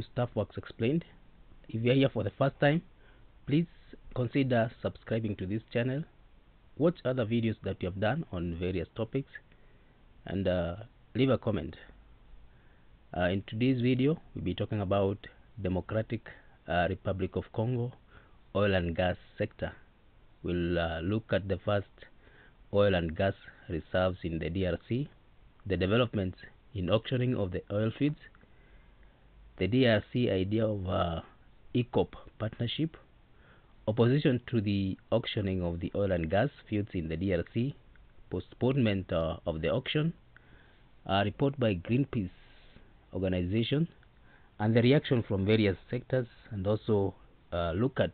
To Stuffworks Explained. If you are here for the first time, please consider subscribing to this channel. Watch other videos that we have done on various topics and uh, leave a comment. Uh, in today's video, we'll be talking about Democratic uh, Republic of Congo oil and gas sector. We'll uh, look at the first oil and gas reserves in the DRC, the developments in auctioning of the oil fields, the DRC idea of uh, EACOP partnership, opposition to the auctioning of the oil and gas fields in the DRC, postponement uh, of the auction, a report by Greenpeace organization, and the reaction from various sectors, and also uh, look at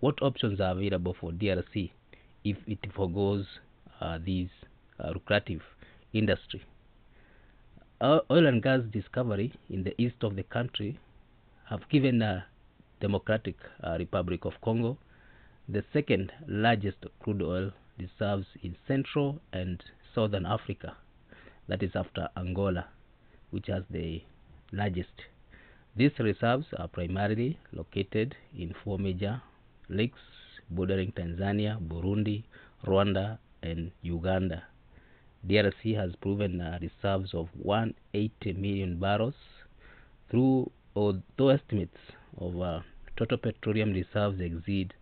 what options are available for DRC if it forgoes uh, this uh, lucrative industry. Oil and gas discovery in the east of the country have given the Democratic uh, Republic of Congo the second largest crude oil reserves in Central and Southern Africa, that is after Angola, which has the largest. These reserves are primarily located in four major lakes bordering Tanzania, Burundi, Rwanda, and Uganda. DRC has proven uh, reserves of 180 million barrels through although estimates of uh, total petroleum reserves exceed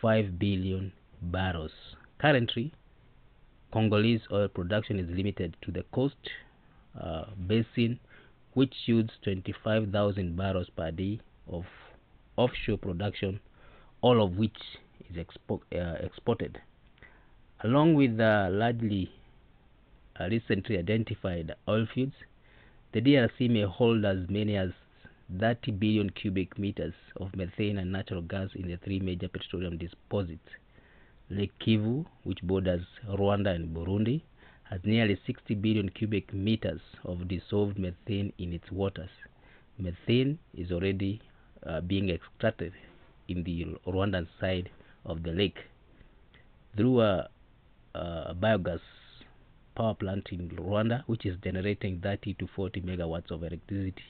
5 billion barrels. Currently, Congolese oil production is limited to the coast uh, basin, which yields 25,000 barrels per day of offshore production, all of which is expo uh, exported. Along with the largely recently identified oil fields, the DRC may hold as many as 30 billion cubic meters of methane and natural gas in the three major petroleum deposits. Lake Kivu, which borders Rwanda and Burundi, has nearly 60 billion cubic meters of dissolved methane in its waters. Methane is already uh, being extracted in the Rwandan side of the lake through a, a biogas power plant in Rwanda, which is generating 30 to 40 megawatts of electricity.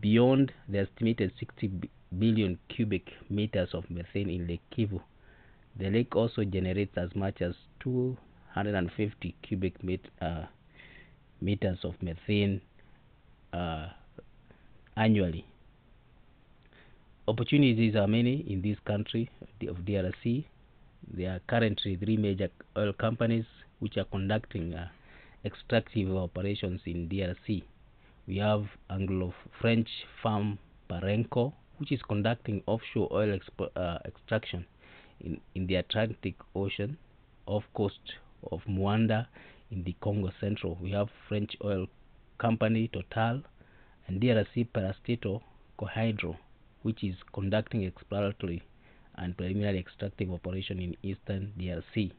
Beyond the estimated 60 billion cubic meters of methane in Lake Kivu, the lake also generates as much as 250 cubic met, uh, meters of methane uh, annually. Opportunities are many in this country of DRC. There are currently three major oil companies which are conducting uh, extractive operations in DRC. We have Anglo-French firm Perenco, which is conducting offshore oil uh, extraction in, in the Atlantic Ocean off coast of Muanda in the Congo Central. We have French oil company Total and DRC Parastatal Cohydro, which is conducting exploratory and preliminary extractive operation in eastern DRC.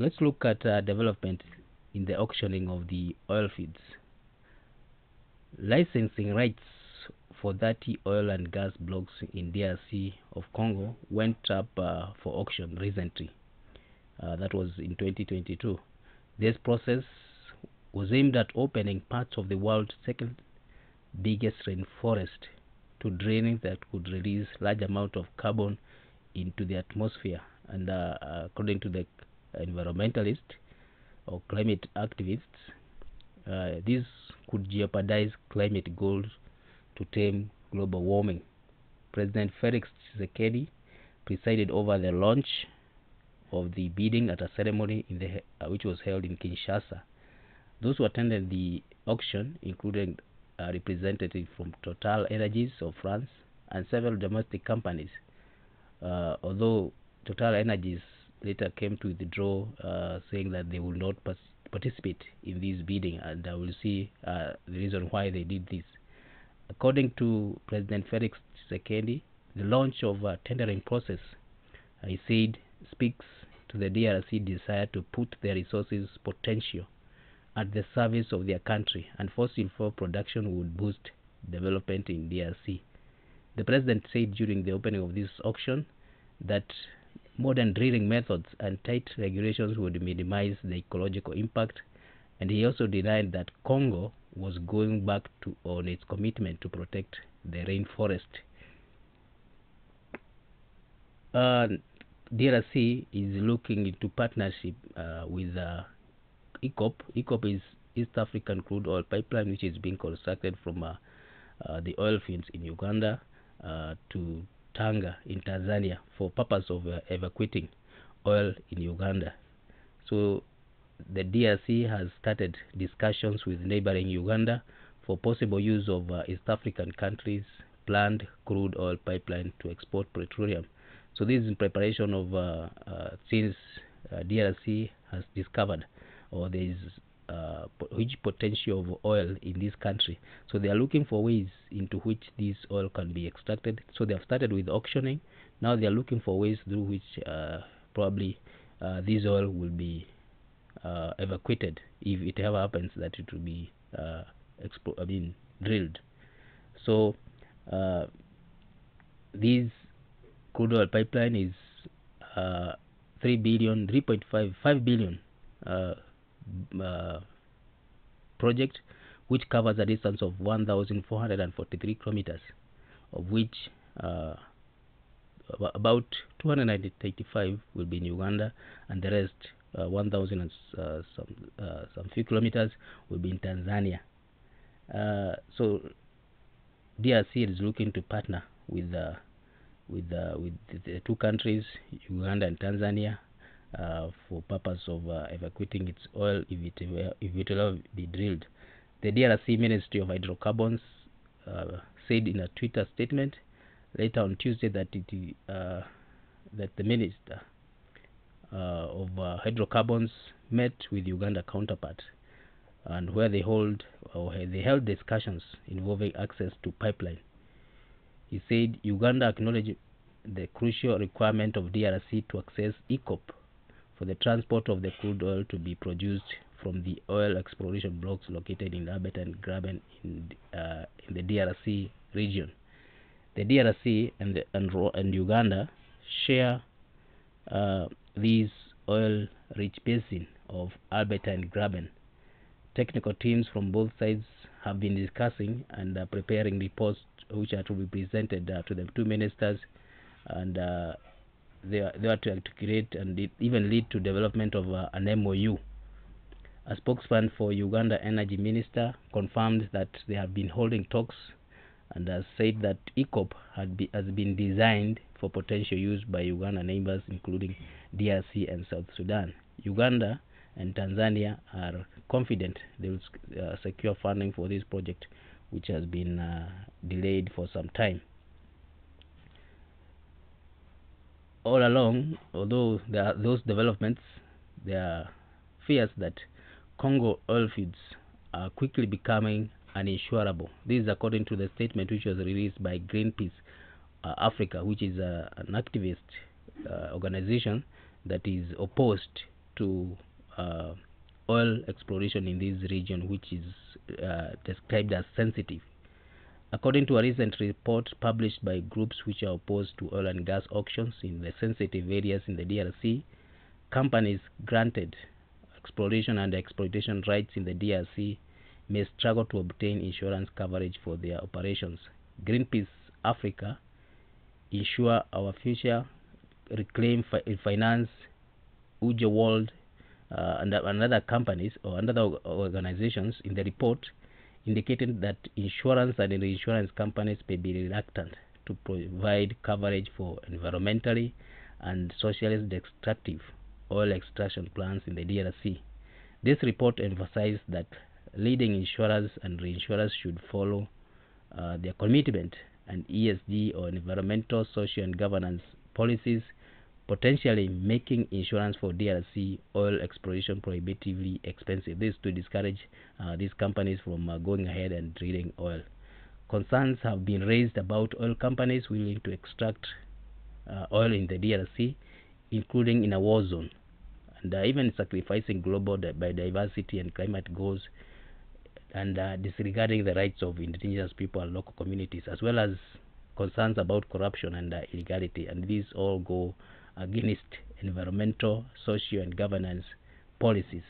Let's look at uh, development in the auctioning of the oil fields. Licensing rights for 30 oil and gas blocks in DRC of Congo went up uh, for auction recently. Uh, that was in 2022. This process was aimed at opening parts of the world's second biggest rainforest to draining that could release large amount of carbon into the atmosphere. And uh, according to the environmentalists or climate activists, uh, this could jeopardize climate goals to tame global warming. President Felix Tshisekedi presided over the launch of the bidding at a ceremony in the uh, which was held in Kinshasa. Those who attended the auction included a representative from Total Energies of France and several domestic companies. Uh, although Total Energies later came to withdraw, uh, saying that they will not participate in this bidding, and I will see uh, the reason why they did this. According to President Felix Tshisekedi, the launch of a tendering process, he said, speaks to the DRC desire to put their resources potential at the service of their country, and fossil fuel production would boost development in DRC. The president said during the opening of this auction that modern drilling methods and tight regulations would minimize the ecological impact, and he also denied that Congo was going back to on its commitment to protect the rainforest. Uh, DRC is looking into partnership uh, with uh, EACOP. EACOP is East African Crude Oil Pipeline, which is being constructed from uh, uh, the oil fields in Uganda uh, to Tanga in Tanzania for purpose of uh, evacuating oil in Uganda. So the DRC has started discussions with neighboring Uganda for possible use of uh, East African countries' planned crude oil pipeline to export petroleum. So this is in preparation of uh, uh, since uh, DRC has discovered or there is uh, huge potential of oil in this country. So they are looking for ways into which this oil can be extracted. So they have started with auctioning. Now they are looking for ways through which uh, probably uh, this oil will be uh, evacuated if it ever happens that it will be uh, expo- I mean drilled. So uh, this crude oil pipeline is uh, 3 billion, 3.5, 5 billion uh, project which covers a distance of 1,443 kilometers, of which uh, about 285 will be in Uganda, and the rest, uh, 1,000 and uh, some uh, some few kilometers, will be in Tanzania. Uh, so DRC is looking to partner with with with the two countries, Uganda and Tanzania, uh, for purpose of uh, evacuating its oil if it were, if it will be drilled. The DRC Ministry of Hydrocarbons uh, said in a Twitter statement later on Tuesday that it uh, that the minister uh, of uh, hydrocarbons met with Uganda counterpart and where they hold or they held discussions involving access to pipeline. He said Uganda acknowledged the crucial requirement of DRC to access EACOP for the transport of the crude oil to be produced from the oil exploration blocks located in Albertine Graben in, uh, in the DRC region. The DRC and, the, and, and Uganda share uh, these oil-rich basin of Albertine Graben. Technical teams from both sides have been discussing and uh, preparing reports which are to be presented uh, to the two ministers and uh, they are, they are to articulate and even lead to development of uh, an MOU. A spokesman for Uganda Energy Minister confirmed that they have been holding talks and has said that EACOP had be, has been designed for potential use by Uganda neighbors including DRC and South Sudan. Uganda and Tanzania are confident they will uh, secure funding for this project which has been uh, delayed for some time. All along, although there are those developments, there are fears that Congo oil fields are quickly becoming uninsurable. This is according to the statement which was released by Greenpeace uh, Africa, which is uh, an activist uh, organization that is opposed to uh, oil exploration in this region, which is uh, described as sensitive. According to a recent report published by groups which are opposed to oil and gas auctions in the sensitive areas in the DRC, companies granted exploration and exploitation rights in the DRC may struggle to obtain insurance coverage for their operations. Greenpeace Africa, Insure Our Future, Reclaim Fi- Finance, Urgewald, uh, and, and other companies or other organizations in the report indicated that insurance and insurance companies may be reluctant to provide coverage for environmentally and socially destructive oil extraction plants in the DRC. This report emphasized that leading insurers and reinsurers should follow uh, their commitment and ESG or environmental, social, and governance policies, potentially making insurance for DRC oil exploration prohibitively expensive. This to discourage uh, these companies from uh, going ahead and drilling oil. Concerns have been raised about oil companies willing to extract uh, oil in the DRC, including in a war zone, and uh, even sacrificing global di- biodiversity and climate goals, and uh, disregarding the rights of indigenous people and local communities, as well as concerns about corruption and uh, illegality. And these all go against environmental, social, and governance policies.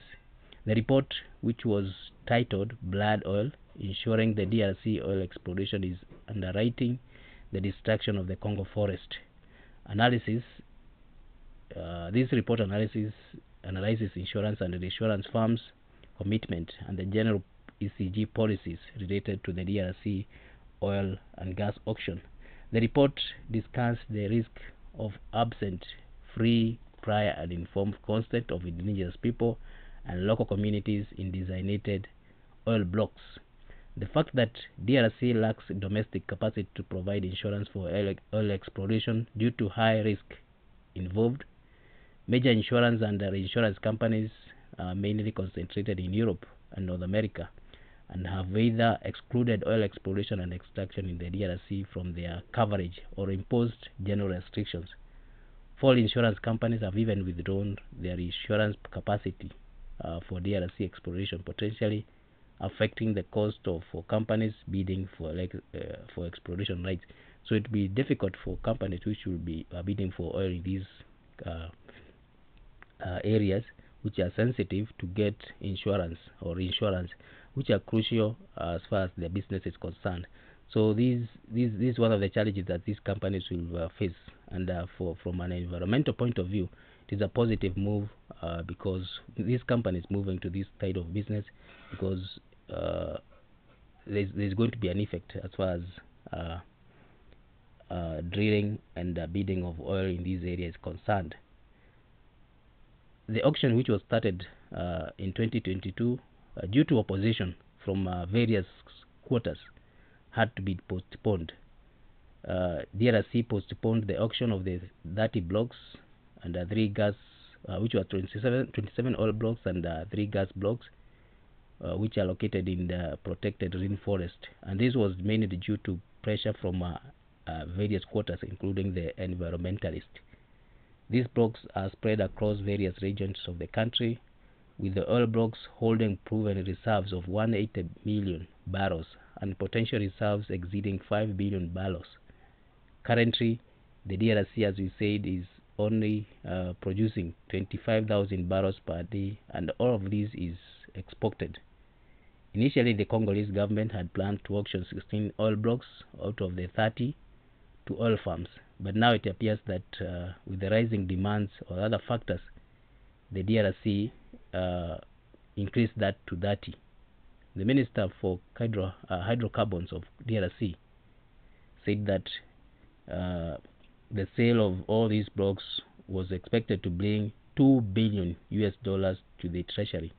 The report, which was titled Blood Oil ensuring the DRC oil exploration is underwriting the destruction of the Congo forest. Analysis uh, this report analysis analyzes insurance and insurance firms' commitment and the general ESG policies related to the DRC oil and gas auction. The report discussed the risk of absent, free, prior, and informed consent of indigenous people and local communities in designated oil blocks. The fact that DRC lacks domestic capacity to provide insurance for oil, exploration due to high risk involved Major insurance and reinsurance companies are mainly concentrated in Europe and North America and have either excluded oil exploration and extraction in the DRC from their coverage or imposed general restrictions. Four insurance companies have even withdrawn their insurance capacity uh, for DRC exploration, potentially affecting the cost of for companies bidding for like, uh, for exploration rights. So it will be difficult for companies which will be bidding for oil in these uh, uh, areas which are sensitive to get insurance or insurance which are crucial uh, as far as their business is concerned. So these these this is one of the challenges that these companies will uh, face. And uh, for from an environmental point of view it is a positive move uh, because these companies moving to this type of business because uh, there's, there's going to be an effect as far as drilling and bidding of oil in these areas is concerned. The auction, which was started uh, in 2022, uh, due to opposition from uh, various quarters, had to be postponed. Uh, DRC postponed the auction of the 30 blocks and three gas, uh, which were 27, 27 oil blocks and uh, three gas blocks, which are located in the protected rainforest. And this was mainly due to pressure from various quarters, including the environmentalists. These blocks are spread across various regions of the country, with the oil blocks holding proven reserves of 180 million barrels and potential reserves exceeding 5 billion barrels. Currently, the DRC, as we said, is only uh, producing 25,000 barrels per day, and all of this is exported. Initially, the Congolese government had planned to auction 16 oil blocks out of the 30 to oil farms. But now it appears that uh, with the rising demands or other factors, the DRC uh, increased that to 30. The Minister for hydro, uh, Hydrocarbons of DRC said that uh, the sale of all these blocks was expected to bring 2 billion US dollars to the treasury.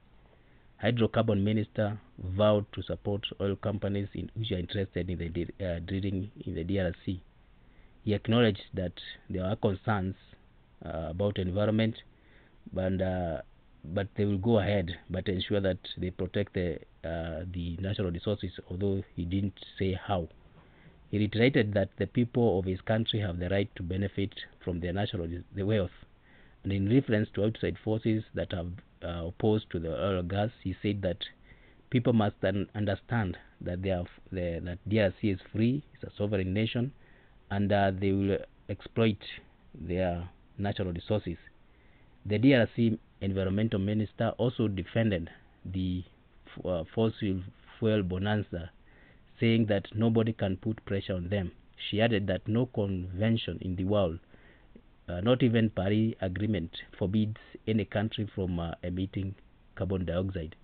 Hydrocarbon Minister vowed to support oil companies in, which are interested in the uh, drilling in the DRC he acknowledged that there are concerns uh, about environment, but uh, but they will go ahead but ensure that they protect the uh, the natural resources. Although he didn't say how, he reiterated that the people of his country have the right to benefit from their natural the wealth. And in reference to outside forces that are uh, opposed to the oil gas, he said that people must understand that they have the, that DRC is free, it's a sovereign nation, and uh, they will exploit their natural resources. The DRC environmental minister also defended the uh, fossil fuel bonanza, saying that nobody can put pressure on them. She added that no convention in the world, uh, not even Paris Agreement, forbids any country from uh, emitting carbon dioxide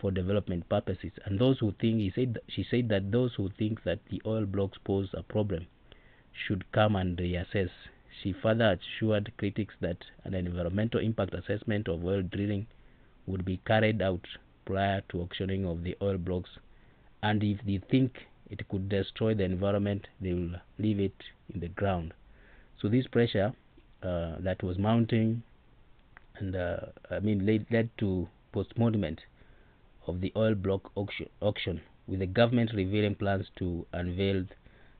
for development purposes. And those who think, he said, she said that those who think that the oil blocks pose a problem should come and reassess. She further assured critics that an environmental impact assessment of oil drilling would be carried out prior to auctioning of the oil blocks, and if they think it could destroy the environment, they will leave it in the ground. So this pressure uh, that was mounting, and uh, I mean led, led to postponement of the oil block auction, auction, with the government revealing plans to unveil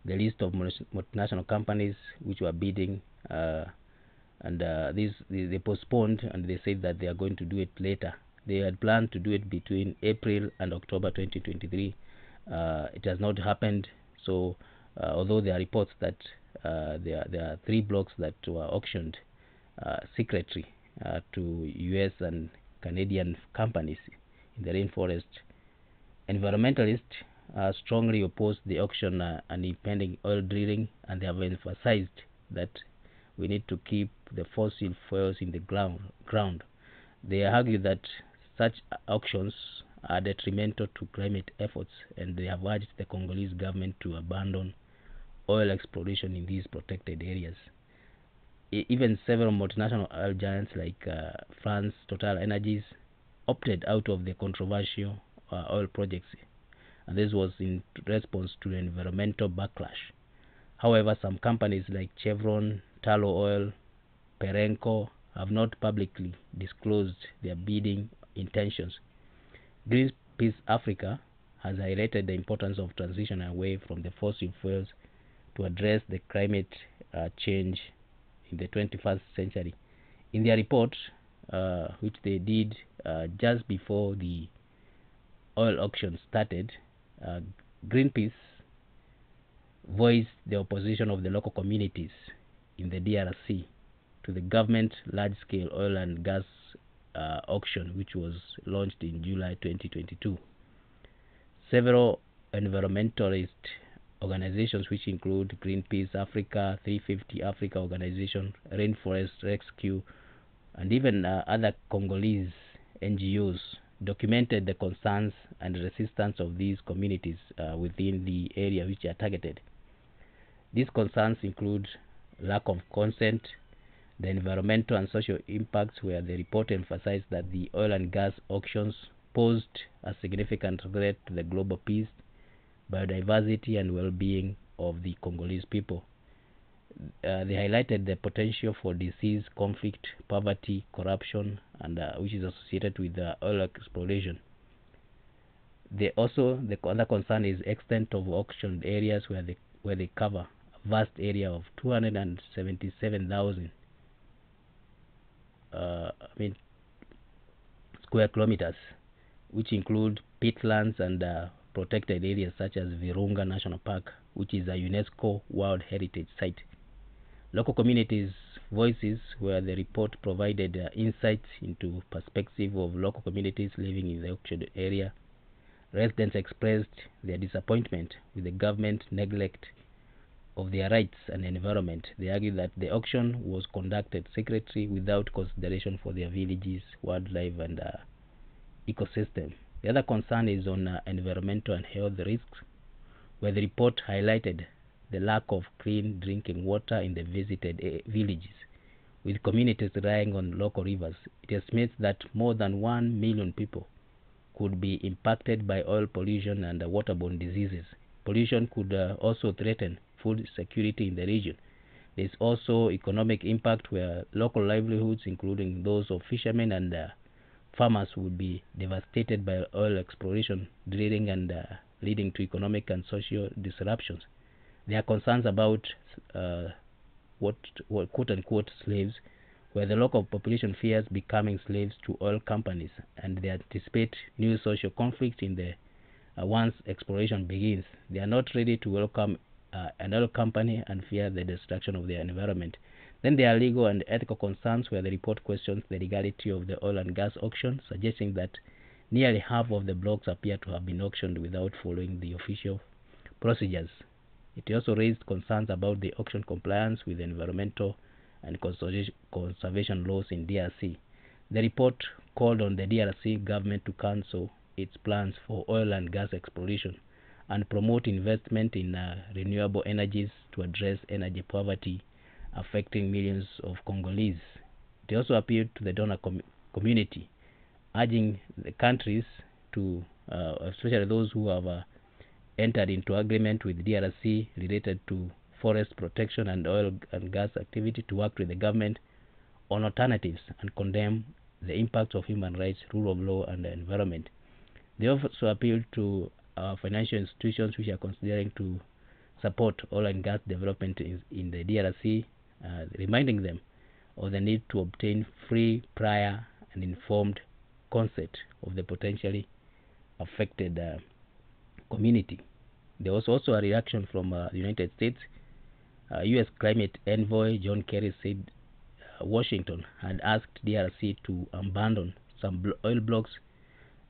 the list of multinational companies which were bidding uh, and uh, these they, postponed and they said that they are going to do it later. They had planned to do it between April and October 2023 uh, it has not happened. So uh, although there are reports that uh, there, there are three blocks that were auctioned uh, secretly to US and Canadian companies in the rainforest environmentalists uh, strongly oppose the auction uh, and impending oil drilling, and they have emphasized that we need to keep the fossil fuels in the ground. They argue that such auctions are detrimental to climate efforts, and they have urged the Congolese government to abandon oil exploration in these protected areas. Even several multinational oil giants like uh, France Total Energies opted out of the controversial uh, oil projects, and this was in response to environmental backlash. However, some companies like Chevron, Tullow Oil, Perenco have not publicly disclosed their bidding intentions. Greenpeace Africa has highlighted the importance of transition away from the fossil fuels to address the climate uh, change in the 21st century. In their report, uh, which they did uh, just before the oil auction started, uh, Greenpeace voiced the opposition of the local communities in the DRC to the government large-scale oil and gas uh, auction, which was launched in July 2022. Several environmentalist organizations, which include Greenpeace Africa, 350 Africa Organization, Rainforest Rescue, and even uh, other Congolese NGOs, documented the concerns and resistance of these communities uh, within the area which are targeted. These concerns include lack of consent, the environmental and social impacts, where the report emphasized that the oil and gas auctions posed a significant threat to the global peace, biodiversity, and well being of the Congolese people. Uh, they highlighted the potential for disease, conflict, poverty, corruption, and uh, which is associated with uh, oil exploration. They also the other concern is extent of auctioned areas where they where they cover a vast area of 277,000 uh, I mean square kilometers, which include peatlands and uh, protected areas such as Virunga National Park, which is a UNESCO World Heritage Site. Local communities' voices where the report provided uh, insights into perspective of local communities living in the auctioned area. Residents expressed their disappointment with the government neglect of their rights and environment. They argued that the auction was conducted secretly without consideration for their villages, wildlife, and uh, ecosystem. The other concern is on uh, environmental and health risks, where the report highlighted the lack of clean drinking water in the visited uh, villages, with communities relying on local rivers. It estimates that more than 1 million people could be impacted by oil pollution and waterborne diseases. Pollution could uh, also threaten food security in the region. There is also economic impact where local livelihoods, including those of fishermen and uh, farmers, would be devastated by oil exploration, drilling, and uh, leading to economic and social disruptions. There are concerns about uh, what, what quote unquote slaves, where the local population fears becoming slaves to oil companies, and they anticipate new social conflicts in the uh, once exploration begins. They are not ready to welcome uh, an oil company and fear the destruction of their environment. Then there are legal and ethical concerns where the report questions the legality of the oil and gas auction, suggesting that nearly half of the blocks appear to have been auctioned without following the official procedures. It also raised concerns about the auction compliance with environmental and conservation laws in DRC. The report called on the DRC government to cancel its plans for oil and gas exploration and promote investment in uh, renewable energies to address energy poverty affecting millions of Congolese. It also appealed to the donor com community, urging the countries to, uh, especially those who have uh, entered into agreement with DRC related to forest protection and oil and gas activity to work with the government on alternatives and condemn the impact of human rights, rule of law, and the environment. They also appealed to uh, financial institutions which are considering to support oil and gas development in, in the DRC, uh, reminding them of the need to obtain free, prior, and informed consent of the potentially affected uh, community. There was also a reaction from uh, the United States. U.S. Climate envoy John Kerry said uh, Washington had asked DRC to abandon some oil blocks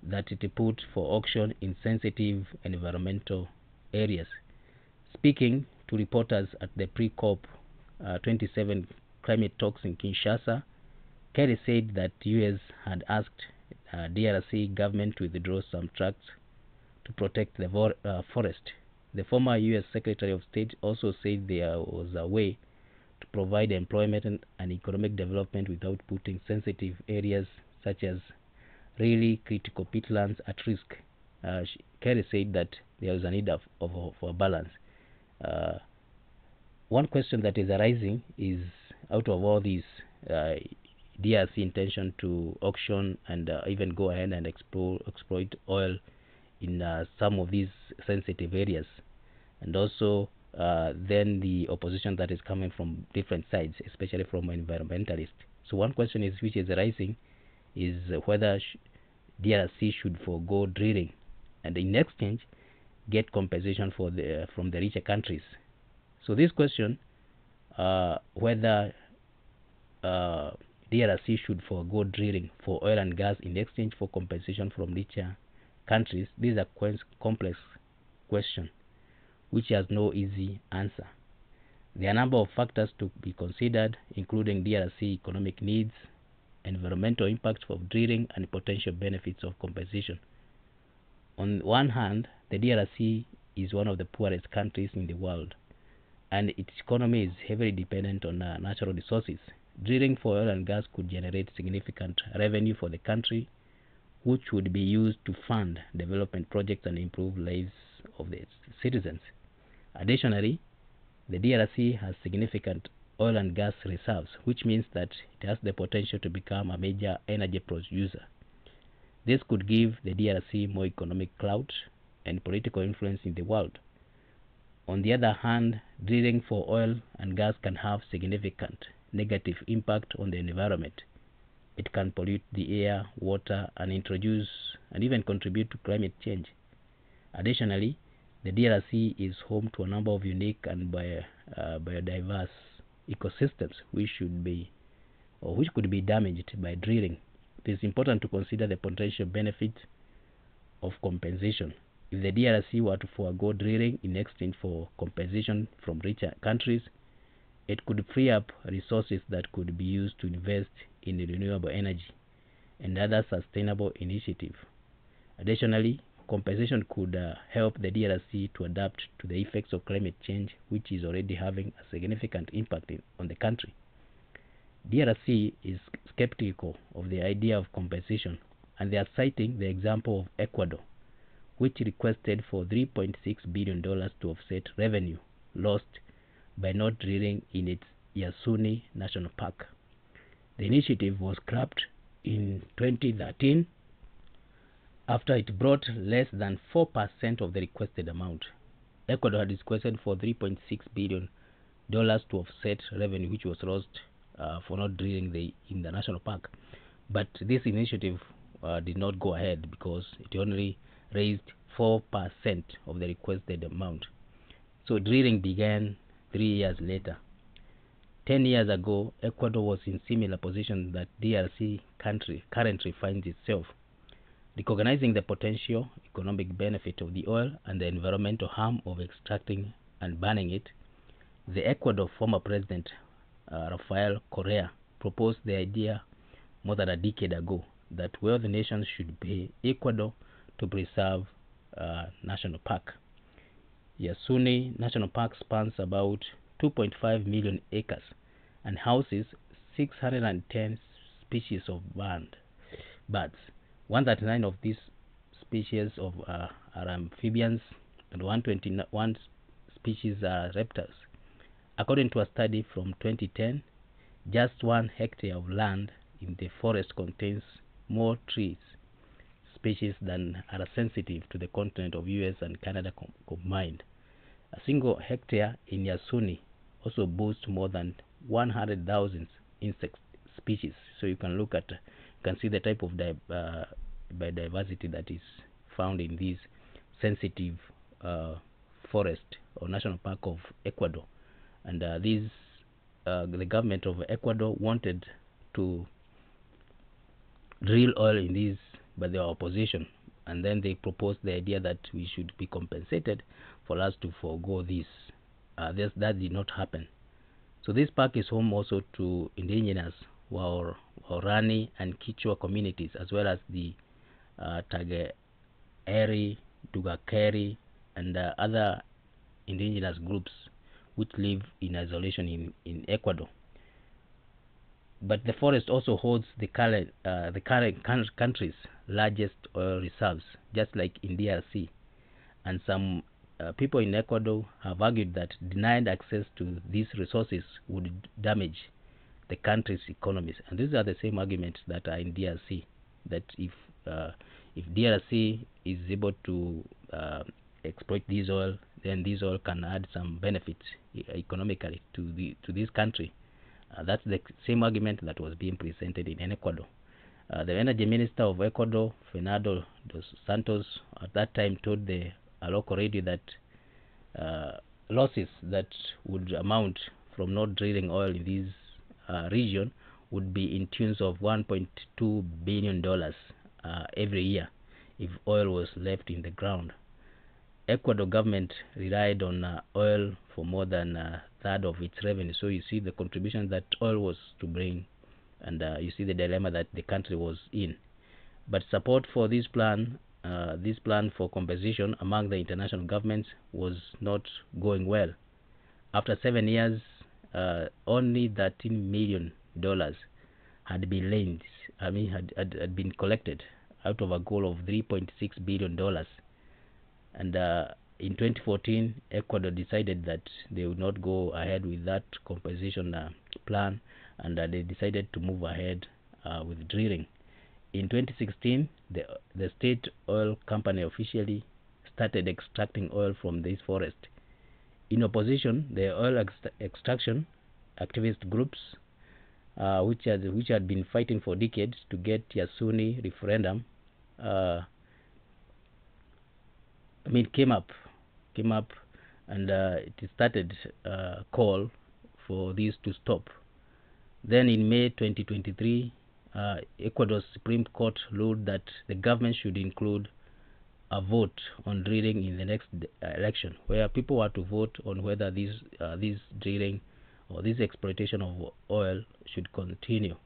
that it put for auction in sensitive environmental areas. Speaking to reporters at the pre-COP uh, 27 climate talks in Kinshasa, Kerry said that U.S. had asked uh, DRC government to withdraw some tracts to protect the uh, forest. The former U.S. Secretary of State also said there was a way to provide employment and, economic development without putting sensitive areas such as really critical peatlands at risk. Uh, Kerry said that there is a need of, of, for a balance. Uh, one question that is arising is out of all these uh, DRC intention to auction and uh, even go ahead and explore, exploit oil in uh, some of these sensitive areas, and also uh, then the opposition that is coming from different sides, especially from environmentalists. So one question is which is arising is whether DRC should forego drilling and in exchange get compensation for the from the richer countries. So this question, uh, whether uh, DRC should forego drilling for oil and gas in exchange for compensation from richer countries, this is a complex question which has no easy answer. There are a number of factors to be considered, including DRC economic needs, environmental impacts of drilling, and potential benefits of compensation. On one hand, the DRC is one of the poorest countries in the world, and its economy is heavily dependent on uh, natural resources. Drilling for oil and gas could generate significant revenue for the country, which would be used to fund development projects and improve lives of its citizens. Additionally, the DRC has significant oil and gas reserves, which means that it has the potential to become a major energy producer. This could give the DRC more economic clout and political influence in the world. On the other hand, drilling for oil and gas can have significant negative impact on the environment. It can pollute the air, water, and introduce and even contribute to climate change. Additionally, the DRC is home to a number of unique and bio, uh, biodiverse ecosystems which should be or which could be damaged by drilling. It is important to consider the potential benefit of compensation. If the DRC were to forego drilling in exchange for compensation from richer countries, it could free up resources that could be used to invest in renewable energy and other sustainable initiatives. Additionally, compensation could uh, help the DRC to adapt to the effects of climate change, which is already having a significant impact in, on the country. DRC is skeptical of the idea of compensation, and they are citing the example of Ecuador, which requested for $3.6 billion to offset revenue lost by not drilling in its Yasuni National Park. The initiative was scrapped in 2013 after it brought less than 4% of the requested amount. Ecuador had requested for 3.6 billion dollars to offset revenue which was lost uh, for not drilling the in the national park. But this initiative uh, did not go ahead because it only raised 4% of the requested amount. So drilling began three years later. Ten years ago, Ecuador was in similar position that DRC country currently finds itself. Recognizing the potential economic benefit of the oil and the environmental harm of extracting and burning it, the Ecuador former president uh, Rafael Correa proposed the idea more than a decade ago that wealthy nations should pay Ecuador to preserve uh, national park. Yasuni National Park spans about 2.5 million acres and houses 610 species of bird, birds. 139 of these species of uh, are amphibians and 121 species are reptiles. According to a study from 2010, just one hectare of land in the forest contains more trees species than are sensitive to the continent of US and Canada combined. A single hectare in Yasuni also boasts more than 100,000 insect species. So you can look at, you can see the type of uh, biodiversity that is found in this sensitive uh, forest or national park of Ecuador. And uh, these, uh, the government of Ecuador wanted to drill oil in these but they were opposition. And then they proposed the idea that we should be compensated for us to forego this. Uh, this that did not happen. So this park is home also to indigenous Waorani and Kichwa communities, as well as the uh, Tagaeri, Dugakeri, and uh, other indigenous groups which live in isolation in, in Ecuador. But the forest also holds the current, uh, the current country's largest oil reserves, just like in DRC. And some uh, people in Ecuador have argued that denied access to these resources would damage the country's economies. And these are the same arguments that are in DRC. That if uh, if DRC is able to uh, exploit this oil, then this oil can add some benefits economically to the to this country. Uh, that's the same argument that was being presented in Ecuador. Uh, the energy minister of Ecuador, Fernando dos Santos, at that time told the local radio that uh, losses that would amount from not drilling oil in this uh, region would be in tunes of 1.2 billion dollars uh, every year if oil was left in the ground. Ecuador government relied on uh, oil for more than a third of its revenue. So you see the contribution that oil was to bring, and uh, you see the dilemma that the country was in. But support for this plan, uh, this plan for compensation among the international governments was not going well. After seven years, uh, only 13 million dollars had been lent. I mean, had, had, had been collected out of a goal of 3.6 billion dollars and uh, in 2014 Ecuador decided that they would not go ahead with that compensation uh, plan and uh, they decided to move ahead with drilling in 2016 the the state oil company officially started extracting oil from this forest in opposition the oil ex extraction activist groups uh, which had which had been fighting for decades to get Yasuni referendum uh, I mean, came up, came up, and uh, it started uh, call for this to stop. Then in May 2023, uh, Ecuador's Supreme Court ruled that the government should include a vote on drilling in the next election, where people were to vote on whether this uh, this drilling or this exploitation of oil should continue.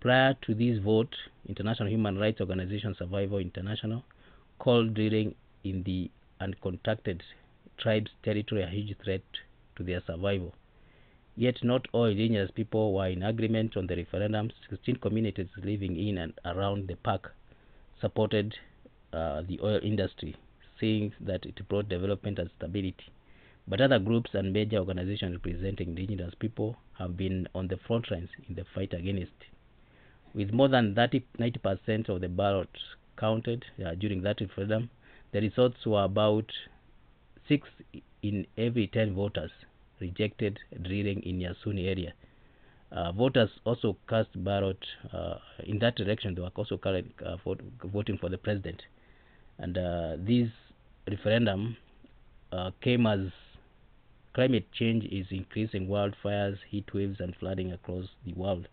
Prior to this vote, International Human Rights Organization Survival International called drilling in the uncontacted tribes' territory a huge threat to their survival. Yet not all indigenous people were in agreement on the referendum. 16 communities living in and around the park supported uh, the oil industry, saying that it brought development and stability. But other groups and major organizations representing indigenous people have been on the front lines in the fight against it. With more than 30, 90% of the ballots counted uh, during that referendum, the results were about 6 in every 10 voters rejected drilling in Yasuni area. Uh, voters also cast ballot uh, in that direction. They were also uh, voting for the president, and uh, this referendum uh, came as climate change is increasing wildfires, heat waves, and flooding across the world,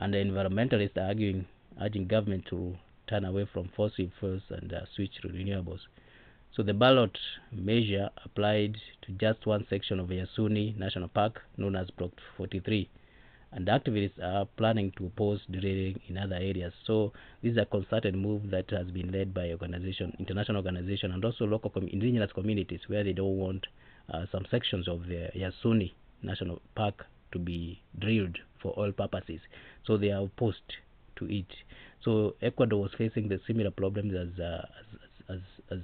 and the environmentalists are arguing, urging government to turn away from fossil fuels and uh, switch to renewables. So the ballot measure applied to just one section of Yasuni National Park, known as Block 43, and activists are planning to oppose drilling in other areas. So this is a concerted move that has been led by organization, international organization, and also local com indigenous communities where they don't want uh, some sections of the Yasuni National Park to be drilled for oil purposes. So they are opposed to it. So Ecuador was facing the similar problems as uh, as, as, as,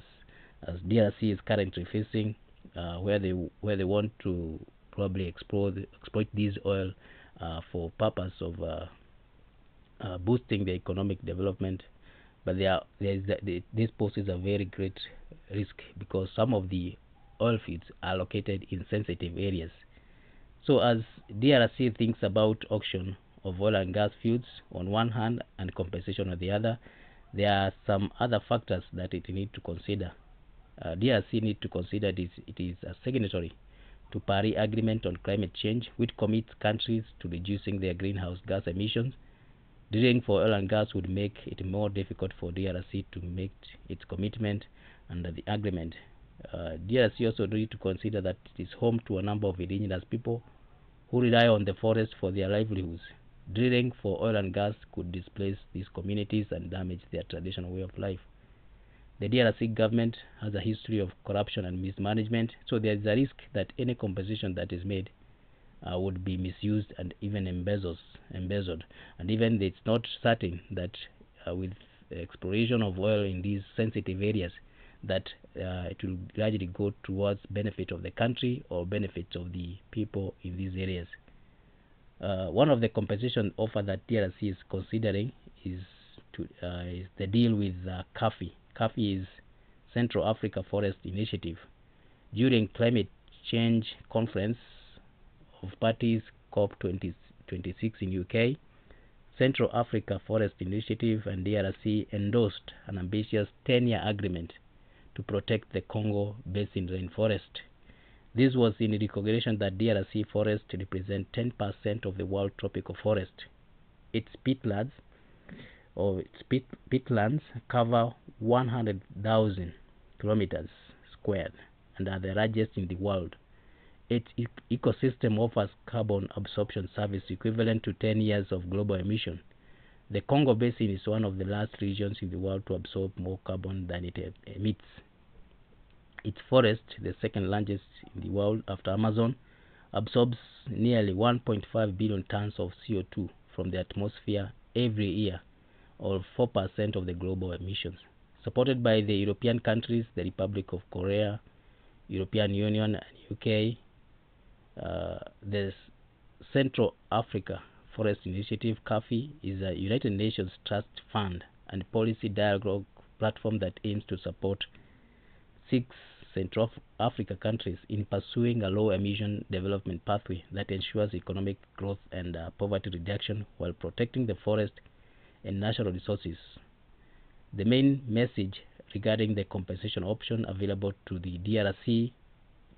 as DRC is currently facing, uh, where they where they want to probably exploit exploit this oil uh, for purpose of uh, uh, boosting the economic development. But there, there is the, this poses a very great risk because some of the oil fields are located in sensitive areas. So as DRC thinks about auction of oil and gas fields on one hand and compensation on the other, there are some other factors that it need to consider. Uh, DRC need to consider it is, it is a signatory to Paris Agreement on Climate Change, which commits countries to reducing their greenhouse gas emissions. Drilling for oil and gas would make it more difficult for DRC to make its commitment under the agreement. Uh, DRC also need to consider that it is home to a number of indigenous people who rely on the forest for their livelihoods. Drilling for oil and gas could displace these communities and damage their traditional way of life. The DRC government has a history of corruption and mismanagement, so there is a risk that any compensation that is made uh, would be misused and even embezzled, embezzled. And even it's not certain that uh, with exploration of oil in these sensitive areas, that uh, it will gradually go towards benefit of the country or benefits of the people in these areas. Uh, one of the compensation offer that DRC is considering is to uh, is the deal with uh. CAFI is Central Africa Forest Initiative. During climate change conference of parties COP26 in UK, Central Africa Forest Initiative and DRC endorsed an ambitious 10-year agreement to protect the Congo Basin rainforest. This was in recognition that DRC forests represent 10% of the world tropical forest. Its peatlands or its pit, peatlands cover 100,000 kilometers squared and are the largest in the world. Its ecosystem offers carbon absorption service equivalent to 10 years of global emission. The Congo Basin is one of the last regions in the world to absorb more carbon than it emits. Its forest, the second largest in the world after Amazon, absorbs nearly 1.5 billion tons of CO2 from the atmosphere every year, or 4% of the global emissions. Supported by the European countries, the Republic of Korea, European Union, and UK, uh, the Central Africa Forest Initiative, CAFI, is a United Nations Trust Fund and policy dialogue platform that aims to support six Central Africa countries in pursuing a low emission development pathway that ensures economic growth and uh, poverty reduction while protecting the forest and natural resources. The main message regarding the compensation option available to the DRC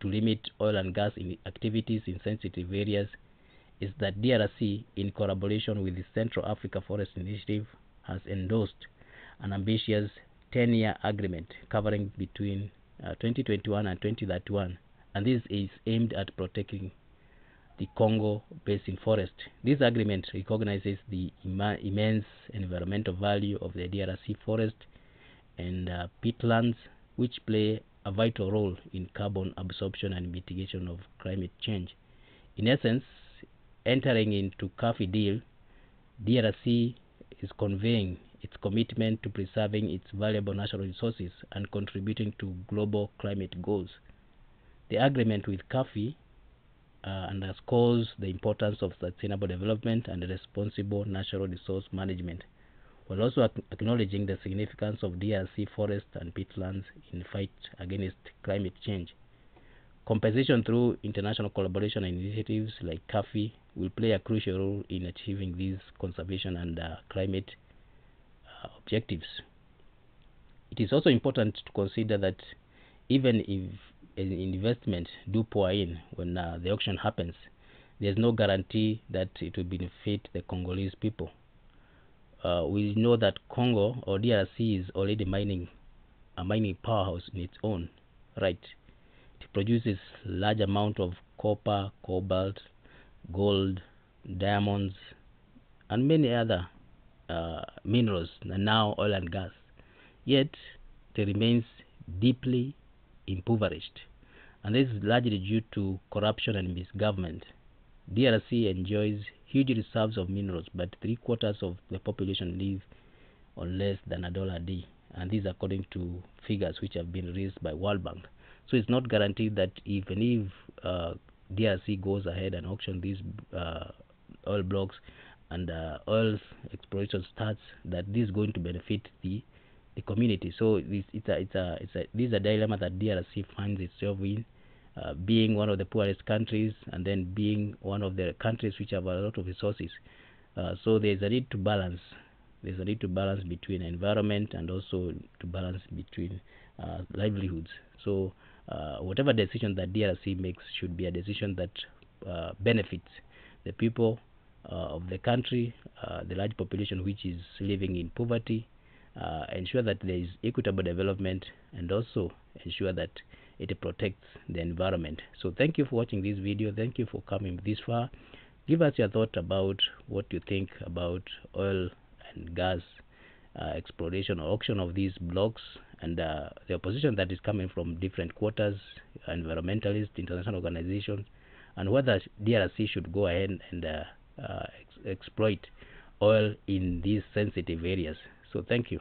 to limit oil and gas activities in sensitive areas is that DRC, in collaboration with the Central Africa Forest Initiative, has endorsed an ambitious 10-year agreement covering between uh, 2021 and 2031, and this is aimed at protecting the Congo Basin forest. This agreement recognizes the Im immense environmental value of the DRC forest and uh, peatlands, which play a vital role in carbon absorption and mitigation of climate change. In essence, entering into CAFI deal, DRC is conveying its commitment to preserving its valuable natural resources and contributing to global climate goals. The agreement with CAFI underscores the importance of sustainable development and responsible natural resource management, while also acknowledging the significance of DRC forests and peatlands in the fight against climate change. Compensation through international collaboration initiatives like CAFI will play a crucial role in achieving these conservation and uh, climate uh, objectives. It is also important to consider that even if an investment do pour in when uh, the auction happens, there's no guarantee that it will benefit the Congolese people. Uh, we know that Congo or DRC is already mining a mining powerhouse in its own right. It produces large amount of copper, cobalt, gold, diamonds, and many other uh, minerals, and now oil and gas. Yet, it remains deeply impoverished, and this is largely due to corruption and misgovernment. DRC enjoys huge reserves of minerals, but three quarters of the population live on less than a dollar a day, and these according to figures which have been released by World Bank. So it's not guaranteed that even if uh, DRC goes ahead and auction these uh, oil blocks and uh, oil exploration starts, that this is going to benefit the the community. So this, it's a it's a it's a this is a dilemma that DRC finds itself in, uh, being one of the poorest countries and then being one of the countries which have a lot of resources. Uh, so there's a need to balance. There's a need to balance between environment and also to balance between uh, livelihoods. So uh, whatever decision that DRC makes should be a decision that uh, benefits the people of the country, the large population which is living in poverty, ensure that there is equitable development, and also ensure that it protects the environment. So thank you for watching this video. Thank you for coming this far. Give us your thought about what you think about oil and gas uh, exploration or auction of these blocks and uh, the opposition that is coming from different quarters, environmentalists, international organizations, and whether DRC should go ahead and uh, uh, ex exploit oil in these sensitive areas. So thank you.